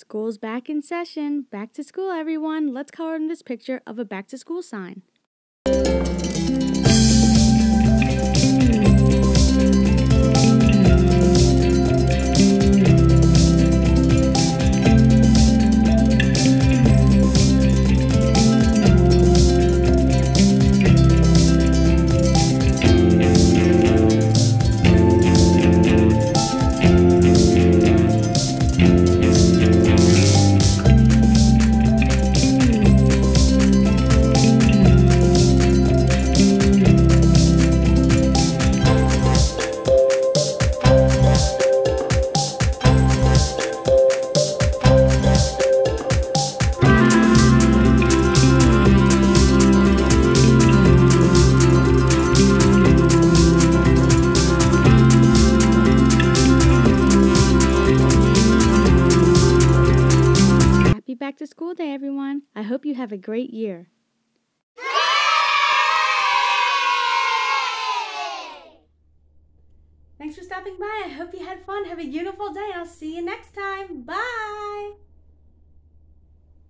School's back in session. Back to school, everyone. Let's color in this picture of a back to school sign. Back to school day, everyone. I hope you have a great year. Thanks for stopping by. I hope you had fun. Have a beautiful day. I'll see you next time. Bye.